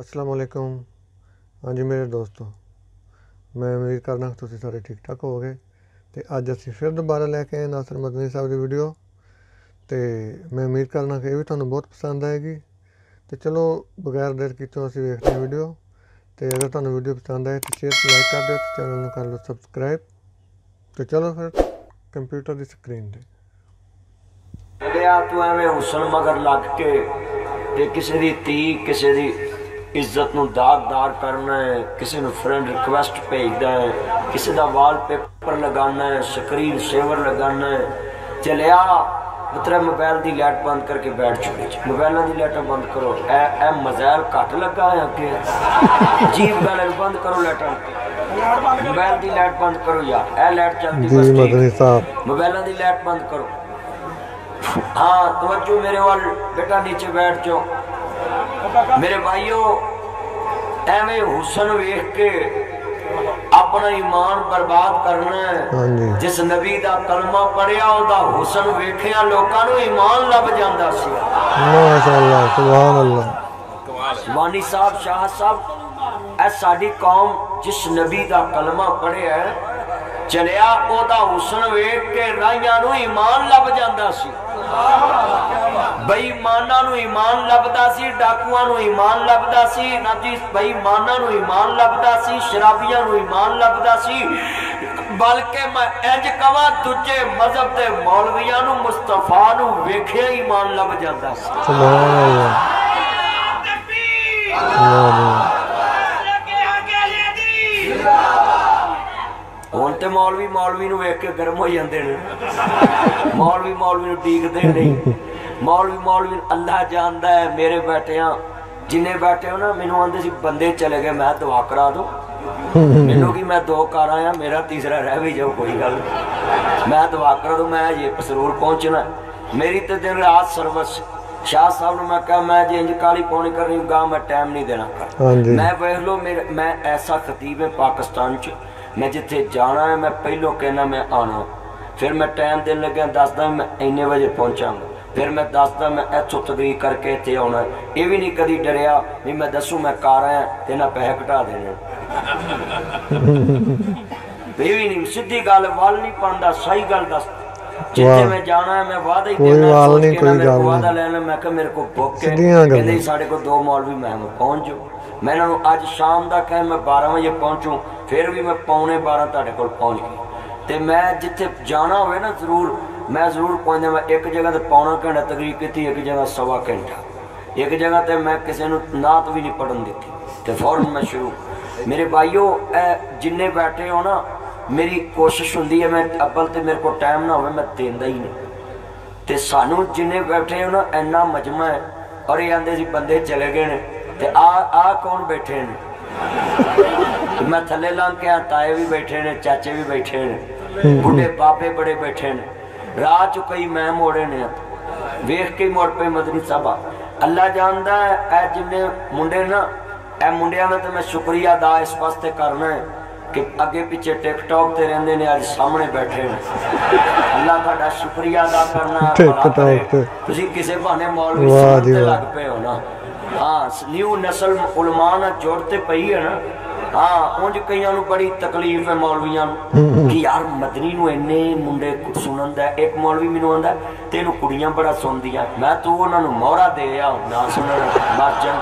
ਅਸਲਾਮ ਵਾਲੇਕੁਮ ਹਾਂਜੀ ਮੇਰੇ ਦੋਸਤੋ, ਮੈਂ ਉਮੀਦ ਕਰਨਾ ਕਿ ਤੁਸੀਂ ਸਾਰੇ ਠੀਕ ਠਾਕ ਹੋਵੋਗੇ। ਤੇ ਅੱਜ ਅਸੀਂ ਫਿਰ ਦੁਬਾਰਾ ਲੈ ਕੇ ਆਏ ਨਾਸਰ ਮਦਨੀ ਸਾਹਿਬ ਦੀ ਵੀਡੀਓ। ਤੇ ਮੈਂ ਉਮੀਦ ਕਰਨਾ ਕਿ ਇਹ ਵੀ ਤੁਹਾਨੂੰ ਬਹੁਤ ਪਸੰਦ ਆਏਗੀ। ਤੇ ਚਲੋ, ਬਗੈਰ ਦੇਰ ਕੀਤੋਂ ਅਸੀਂ ਵੇਖਦੇ ਹਾਂ ਵੀਡੀਓ। ਤੇ ਅਗਰ ਤੁਹਾਨੂੰ ਵੀਡੀਓ ਪਸੰਦ ਆਏ ਤਾਂ ਸ਼ੇਅਰ ਲਾਈਕ ਕਰ ਦਿਓ ਤੇ ਚੈਨਲ ਨੂੰ ਕਰ ਲਓ ਸਬਸਕ੍ਰਾਈਬ। ਤੇ ਚਲੋ ਫਿਰ, ਕੰਪਿਊਟਰ ਦੀ ਸਕਰੀਨ ਤੇ। ਲਿਆ ਤੂੰ ਐਵੇਂ ਹੁਸਨ ਮਗਰ ਲੱਗ ਕੇ ਤੇ ਕਿਸੇ ਦੀ ਧੀ, ਕਿਸੇ ਦੀ ਇੱਜ਼ਤ ਨੂੰ ਦਾਗਦਾਰ ਕਰਨਾ ਹੈ ਕਿਸੇ ਨੂੰ ਫਰੈਂਡ ਰਿਕੁਐਸਟ ਭੇਜਦਾ ਹੈ ਕਿਸੇ ਦਾ ਵਾਲਪੇਪਰ ਲਗਾਉਣਾ ਹੈ ਸਕਰੀਨ ਸੇਵਰ ਲਗਾਉਣਾ ਹੈ ਚਲਿਆ ਮਤਲਬ ਮੋਬਾਈਲ ਦੀ ਲਾਈਟ ਬੰਦ ਕਰਕੇ ਬੈਠ ਚੁੱਕੇ ਜੀ ਮੋਬਾਈਲਾਂ ਦੀ ਲਾਈਟਾਂ ਬੰਦ ਕਰੋ ਇਹ ਇਹ ਮਜ਼ਾਇਲ ਘੱਟ ਲੱਗਾ ਹੈ ਅੱਗੇ ਜੀਵ ਗੱਲ ਹੈ, ਬੰਦ ਕਰੋ ਲਾਈਟਾਂ ਮੋਬਾਈਲ ਦੀ ਲਾਈਟ ਬੰਦ ਕਰੋ ਯਾਰ ਇਹ ਲਾਈਟ ਚੱਲਦੀ ਜੀ ਬਸ ਠੀਕ ਮਦਨੀ ਸਾਹਿਬ मोबाइलों की लाइट बंद करो हाँ तवज्जो मेरे वाल बेटा नीचे बैठ जाओ ਮੇਰੇ ਭਾਈਓ ਐਵੇਂ ਹੁਸਨ ਵੇਖ ਕੇ ਆਪਣਾ ਈਮਾਨ ਬਰਬਾਦ ਕਰਨਾ ਜਿਸ ਨਬੀ ਦਾ ਕਲਮਾ ਪੜਿਆ ਉਹਦਾ ਹੁਸਨ ਵੇਖਿਆ ਲੋਕਾਂ ਨੂੰ ਈਮਾਨ ਲੱਭ ਜਾਂਦਾ ਸੀ। ਮਾਸ਼ਾਅੱਲਾ ਸੁਭਾਨ ਅੱਲਾਹ ਵਾਨੀ ਸਾਹਿਬ ਸ਼ਾਹ ਸਾਹਿਬ ਐ ਸਾਡੀ ਕੌਮ ਜਿਸ ਨਬੀ ਦਾ ਕਲਮਾ ਪੜਿਆ ਚਲਿਆ ਉਹਦਾ ਹੁਸਨ ਵੇਖ ਕੇ ਰਾਈਆਂ ਨੂੰ ਈਮਾਨ ਲੱਭ ਜਾਂਦਾ ਸੀ। ਬੇਈਮਾਨਾਂ ਨੂੰ ਈਮਾਨ ਲੱਭਦਾ ਸੀ ਡਾਕੂਆਂ ਨੂੰ ਈਮਾਨ ਲੱਭਦਾ ਸੀ ਨਬੀ ਬੇਈਮਾਨਾਂ ਨੂੰ ਈਮਾਨ ਲੱਭਦਾ ਸੀ ਸ਼ਰਾਬੀਆਂ ਨੂੰ ਈਮਾਨ ਲੱਭਦਾ ਸੀ। ਬਲਕਿ ਮੈਂ ਇੰਜ ਕਵਾਂ ਦੂਜੇ ਮਜ਼ਹਬ ਦੇ ਮੌਲਵੀਆਂ ਨੂੰ ਮੁਸਤਫਾ ਨੂੰ ਵੇਖਿਆ ਹੀ ਈਮਾਨ ਲੱਭ ਜਾਂਦਾ ਸੀ। ਸੁਭਾਨ ਅੱਲਾਹ। ਵਾਹ ਹੁਣ ਤੇ ਮੌਲਵੀ ਮੌਲਵੀ ਨੂੰ ਵੇਖ ਕੇ ਗਰਮ ਹੋ ਜਾਂਦੇ ਨੇ। ਮੌਲਵੀ ਮੌਲਵੀ ਨੂੰ ਡੀਕਦੇ ਨਹੀਂ ਮੌਲਵੀ ਮੌਲਵੀ ਨੂੰ ਅੱਲਾਹ ਜਾਣਦਾ ਹੈ ਮੇਰੇ ਬੈਠਿਆਂ ਜਿੰਨੇ ਬੈਠੇ ਹੋ ਨਾ ਮੈਨੂੰ ਆਂਦੇ ਸੀ ਬੰਦੇ ਚਲੇ ਗਏ ਮੈਂ ਦੁਆ ਕਰਾ ਦੋ। ਮੈਨੂੰ ਕੀ ਮੈਂ ਦੋ ਕਰ ਆਇਆ ਮੇਰਾ ਤੀਸਰਾ ਰਹਿ ਵੀ ਜਾਓ ਕੋਈ ਗੱਲ। ਮੈਂ ਦੁਆ ਕਰਾ ਦੋ ਮੈਂ ਜੇ ਪਸਰੂਰ ਪਹੁੰਚਣਾ। ਮੇਰੀ ਤੇ ਦਿਨ ਰਾਤ ਸਰਵਿਸ ਸ਼ਾਹ ਸਾਹਿਬ ਨੂੰ ਮੈਂ ਕਿਹਾ ਮੈਂ ਜੇ ਇੰਜ ਕਾਲੀ ਪੌਣੀ ਕਰਨੀ ਗਾ ਮੈਂ ਟਾਈਮ ਨਹੀਂ ਦੇਣਾ। ਮੈਂ ਵੇਖ ਲਓ ਮੇਰੇ ਮੈਂ ਐਸਾ ਖਤੀਬ ਹੈ ਪਾਕਿਸਤਾਨ ਚ। ਮੈਂ ਜਿੱਥੇ ਜਾਣਾ ਹੈ ਮੈਂ ਪਹਿਲੋਂ ਕਹਿਣਾ ਮੈਂ ਆਣਾ ਫਿਰ ਮੈਂ ਟਾਈਮ ਦੇਣ ਲੱਗਿਆ ਦੱਸਦਾ ਮੈਂ ਇੰਨੇ ਵਜੇ ਪਹੁੰਚਾਂਗਾ ਫਿਰ ਮੈਂ ਦੱਸਦਾ ਮੈਂ ਇੱਥੋਂ ਤਕਰੀਰ ਕਰਕੇ ਇੱਥੇ ਆਉਣਾ। ਇਹ ਵੀ ਨਹੀਂ ਕਦੀ ਡਰਿਆ ਵੀ ਮੈਂ ਦੱਸੂ ਮੈਂ ਕਾਰ ਆਇਆ ਤੇ ਨਾ ਪੈਸੇ ਘਟਾ ਦੇਣੇ ਇਹ ਵੀ ਨਹੀਂ ਸਿੱਧੀ ਗੱਲ ਵੱਲ ਨਹੀਂ ਪਾਉਂਦਾ ਸਹੀ ਗੱਲ ਦੱਸ ਜਿੱਥੇ। ਮੈਂ ਜਾਣਾ ਹੈ ਮੈਂ ਵਾਅਦਾ ਹੀ ਕੋਈ ਦੇਣਾ ਵੱਲ ਸੋਚ ਨਹੀਂ, ਕੋਈ ਗੱਲ ਵਾਅਦਾ। ਲੈਣਾ ਮੈਂ ਕਿਹਾ ਮੇਰੇ ਕੋਲ ਬੁੱਕ ਹੈ। ਕਹਿੰਦੇ ਸਾਡੇ ਕੋਲ ਦੋ ਮੌਲਵੀ ਮਹਿਮ ਪਹੁੰਚ ਜਾਓ ਮੈਂ ਇਹਨਾਂ ਨੂੰ ਅੱਜ ਸ਼ਾਮ ਦਾ ਕਹਿ ਮੈਂ 12 ਵਜੇ ਪਹੁੰਚੂ ਫਿਰ ਵੀ ਮੈਂ ਪੌਣੇ 12 ਤੁਹਾਡੇ ਕੋਲ ਪਹੁੰਚ ਗਈ ਤੇ ਮੈਂ ਜਿੱਥੇ ਜਾਣਾ ਹੋਵੇ ਨਾ ਜ਼ਰੂਰ ਮੈਂ ਜ਼ਰੂਰ ਪਹੁੰਚਦਾ ਮੈਂ ਇੱਕ ਜਗ੍ਹਾ ਤੇ ਪੌਣਾ ਘੰਟਾ ਤਕਰੀਰ ਕੀਤੀ ਇੱਕ ਜਗ੍ਹਾ ਸਵਾ ਘੰਟਾ ਇੱਕ ਜਗ੍ਹਾ ਤੇ ਮੈਂ ਕਿਸੇ ਨੂੰ ਨਾਤ ਵੀ ਨਹੀਂ ਪੜਨ ਦਿੱਤੀ ਤੇ ਫੌਰਨ ਮੈਂ ਸ਼ੁਰੂ ਮੇਰੇ ਭਾਈਓ ਇਹ ਜਿੰਨੇ ਬੈਠੇ ਹੋ ਨਾ ਮੇਰੀ ਕੋਸ਼ਿਸ਼ ਹੁੰਦੀ ਹੈ ਮੈਂ ਅੱਬਲ ਤੇ ਮੇਰੇ ਕੋਲ ਟਾਈਮ ਨਾ ਹੋਵੇ ਮੈਂ ਦਿੰਦਾ ਹੀ ਨਹੀਂ ਤੇ ਸਾਨੂੰ ਜਿੰਨੇ ਬੈਠੇ ਹੋ ਨਾ ਇੰਨਾ ਮਜਮਾ ਹੈ ਔਰ ਇਹ ਆਂਦੇ ਸੀ ਬੰਦੇ ਚਲੇ ਗਏ ਨੇ ਤੇ ਆ ਆ ਕੌਣ ਬੈਠੇ ਨੇ ਤੇ ਮੈਂ ਥੱਲੇ ਲੰਘ ਕੇ ਆ ਤਾਏ ਵੀ ਬੈਠੇ ਨੇ ਚਾਚੇ ਵੀ ਬੈਠੇ ਨੇ ਬੁੱਢੇ ਬਾਬੇ ਬੜੇ ਬੈਠੇ ਨੇ ਰਾਹ ਚ ਕਈ ਮੈਂ ਮੋੜੇ ਨੇ ਵੇਖ ਕੇ ਹੀ ਮੁੜ ਪਏ ਮਦਨੀ ਸਾਹਿਬਾ ਅੱਲਾ ਜਾਣਦਾ ਹੈ ਇਹ ਜਿੰਨੇ ਮੁੰਡੇ ਨਾ ਇਹ ਮੁੰਡਿਆਂ ਦਾ ਤੇ ਮੈਂ ਸ਼ੁਕਰੀਆ ਅਦਾ ਇਸ ਵਾਸਤੇ ਕਰਨਾ ਹੈ ਕਿ ਅੱਗੇ ਪਿੱਛੇ ਟਿਕਟੌਕ ਤੇ ਰਹਿੰਦੇ ਨੇ ਅੱਜ ਸਾਹਮਣੇ ਬੈਠੇ ਨੇ ਅੱਲਾ ਤੁਹਾਡਾ ਸ਼ੁਕਰੀਆ ਅਦਾ ਕਰਨਾ ਭਲਾ TikTok ਕਰੇ। ਤੇ। ਤੁਸੀਂ ਕਿਸੇ ਬਹਾਨੇ ਮੌਲਵੀ ਵਾਹ ਸੁਣਨ ਜੀ ਤੇ ਵਾਹ। ਲੱਗ ਪਏ ਹੋ ਨਾ ਹਾਂ ਨਿਊ ਨਸਲ ਉਲਮਾ ਨਾਲ ਜੁੜ ਤੇ ਪਈ ਹੈ ਨਾ ਹਾਂ ਉਂਝ ਕਈਆਂ ਨੂੰ ਬੜੀ ਤਕਲੀਫ ਹੈ ਮੌਲਵੀਆਂ ਨੂੰ ਕਿ ਯਾਰ ਮਦਨੀ ਨੂੰ ਇੰਨੇ ਮੁੰਡੇ ਸੁਣਨ ਦਾ ਇੱਕ ਮੌਲਵੀ ਮੈਨੂੰ ਆਂਦਾ ਤੈਨੂੰ ਕੁੜੀਆਂ ਬੜਾ ਸੁਣਦੀਆਂ। ਮੈਂ ਤੂੰ ਉਹਨਾਂ ਨੂੰ ਮੋਹਰਾ ਦੇ ਆ ਨਾ ਸੁਣਨ ਮਰ ਜਾਣ।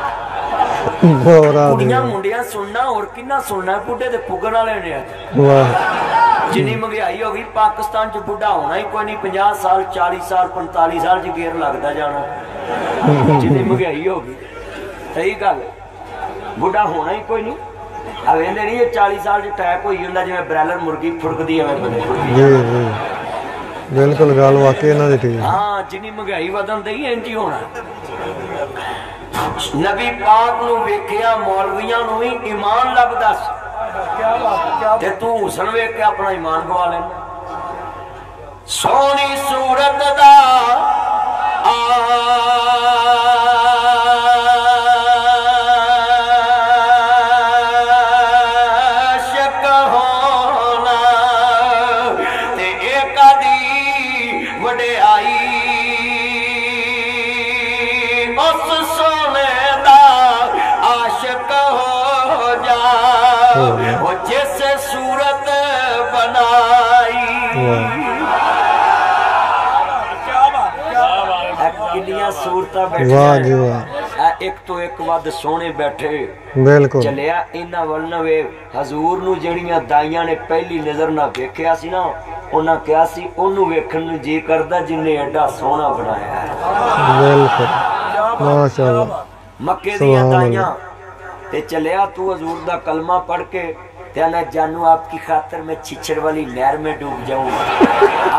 ਹੋਰਾ ਕੁੜੀਆਂ ਮੁੰਡਿਆਂ ਸੁਣਨਾ ਹੋਰ ਕਿੰਨਾ ਸੁਣਨਾ ਬੁੱਢੇ ਤੇ ਪੁੱਗਣ ਵਾਲੇ ਨੇ ਵਾਹ। ਜਿੰਨੀ ਮਹਿੰਗਾਈ ਹੋ ਗਈ ਪਾਕਿਸਤਾਨ 'ਚ ਬੁੱਢਾ ਹੋਣਾ ਹੀ ਕੋਈ ਨਹੀਂ 50 ਸਾਲ 40 ਸਾਲ 45 ਸਾਲ 'ਚ ਗੇਰ ਲੱਗਦਾ ਜਾਣਾ। ਜਿੰਨੀ ਮਹਿੰਗਾਈ ਹੋ ਗਈ। ਸਹੀ ਗੱਲ। ਬੁੱਢਾ ਹੋਣਾ ਹੀ ਕੋਈ ਨਹੀਂ। ਆ ਵੇਂਦੇ ਨਹੀਂ ਇਹ 40 ਸਾਲ 'ਚ ਅਟੈਕ ਹੋਈ ਹੁੰਦਾ ਜਿਵੇਂ ਬ੍ਰੈਲਰ ਮੁਰਗੀ ਫੁੜਕਦੀ ਐਵੇਂ ਬੰਦੇ ਜੀ ਜੀ। ਬਿਲਕੁਲ ਗੱਲ ਵਾਕਈ ਇਹਨਾਂ ਦੀ ਠੀਕ। ਹੈ ਹਾਂ ਜਿੰਨੀ ਮਹਿੰਗਾਈ ਵਧਣ ਦੀ ਇੰਜ ਹੀ ਹੋਣਾ। ਨਬੀ ਪਾਕ ਨੂੰ ਵੇਖਿਆ ਮੌਲਵੀਆਂ ਨੂੰ ਵੀ ਈਮਾਨ ਲੱਭਦਾ ਸੀ। ਤੇ ਤੂੰ ਹੁਸਨ ਵੇਖ ਕੇ ਆਪਣਾ ਈਮਾਨ ਗਵਾ ਲੈਣਾ ਸੋਹਣੀ ਸੂਰਤ ਦਾ ਆਸ਼ਿਕ ਵਾਹ ਜੀ ਵਾਹ। ਇੱਕ ਤੋਂ ਇੱਕ ਵੱਧ ਸੋਹਣੇ ਬੈਠੇ। ਬਿਲਕੁਲ। ਚਲਿਆ ਇਹਨਾਂ ਵੱਲ ਨਾ ਵੇ। ਹਜ਼ੂਰ ਨੂੰ ਜਿਹੜੀਆਂ ਦਾਈਆਂ ਨੇ ਪਹਿਲੀ ਨਜ਼ਰ ਨਾਲ ਵੇਖਿਆ ਸੀ ਨਾ ਉਹਨਾਂ ਕਿਹਾ ਸੀ ਉਹਨੂੰ ਵੇਖਣ ਨੂੰ ਜੀ ਕਰਦਾ ਜਿੰਨੇ ਐਡਾ ਸੋਹਣਾ ਬਣਾਇਆ ਬਿਲਕੁਲ। ਮਾਸ਼ਾਅੱਲਾ ਮੱਕੇ ਦੀਆਂ ਸੁਭਾਨ ਅੱਲਾਹ। ਦਾਈਆਂ ਤੇ ਚੱਲਿਆ ਤੂੰ ਹਜ਼ੂਰ ਦਾ ਕਲਮਾ ਪੜ ਕੇ ਤੇ ਨਾ जानू आपकी खातर मैं छिछड़ वाली नहर में डूब जाऊंगा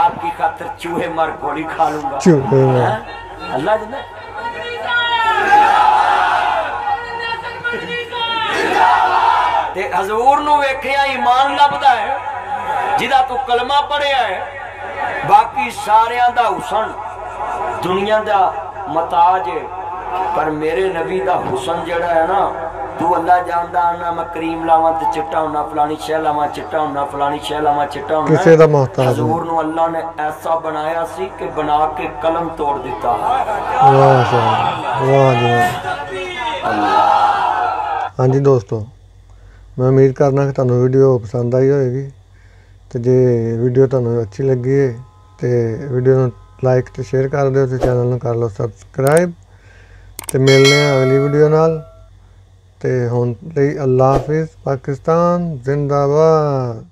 आपकी खातर चूहे मार गोली खा लूंगा ਚੂਹੇ ਮਾਰ। हैं? अल्लाह जने ਤੇ ਹਜ਼ੂਰ ਨੂੰ ਵੇਖਿਆ ਈਮਾਨ ਲੱਭਦਾ ਹੈ ਜਿਹਦਾ ਤੂੰ ਕਲਮਾ ਪੜਿਆ ਹੈ ਬਾਕੀ ਸਾਰਿਆਂ ਦਾ ਹੁਸਨ ਦੁਨੀਆ ਦਾ ਮਤਾਜ ਹੈ ਪਰ ਮੇਰੇ ਨਬੀ ਦਾ ਹੁਸਨ ਜਿਹੜਾ ਹੈ ਨਾ ਤੂੰ ਅੱਲਾ ਜਾਣਦਾ ਨਾ ਮੈਂ ਕਰੀਮ ਲਾਵਾਂ ਤੇ ਚਿੱਟਾ ਹੁੰਨਾ ਫਲਾਣੀ ਸ਼ੈ ਲਾਵਾਂ ਚਿੱਟਾ ਹੁੰਨਾ ਫਲਾਣੀ ਸ਼ੈ ਲਾਵਾਂ ਚਿੱਟਾ ਹੁੰਨਾ। ਕਿਸੇ ਦਾ ਮੁਹਤਾਜ। ਹਜ਼ੂਰ ਨੂੰ ਅੱਲਾ ਨੇ ਐਸਾ ਬਣਾਇਆ ਸੀ ਕਿ ਬਣਾ ਕੇ ਕਲਮ ਤੋੜ ਦਿੱਤਾ। ਵਾਹ ਜੀ ਵਾਹ। ਹਾਂਜੀ ਦੋਸਤੋ ਮੈਂ ਉਮੀਦ ਕਰਨਾ ਕਿ ਤੁਹਾਨੂੰ ਵੀਡੀਓ ਪਸੰਦ ਆਈ ਹੋਵੇਗੀ ਤੇ ਜੇ ਵੀਡੀਓ ਤੁਹਾਨੂੰ ਅੱਛੀ ਲੱਗੀ ਹੈ ਤੇ ਵੀਡੀਓ ਨੂੰ ਲਾਈਕ ਤੇ ਸ਼ੇਅਰ ਕਰ ਦਿਓ ਤੇ ਚੈਨਲ ਨੂੰ ਕਰ ਲਓ ਸਬਸਕ੍ਰਾਈਬ। ਤੇ ਮਿਲਦੇ ਹਾਂ ਅਗਲੀ ਵੀਡੀਓ ਨਾਲ। ਤੇ ਹੁਣ ਲਈ ਅੱਲਾ ਹਾਫਿਜ਼ ਪਾਕਿਸਤਾਨ ਜ਼ਿੰਦਾਬਾਦ।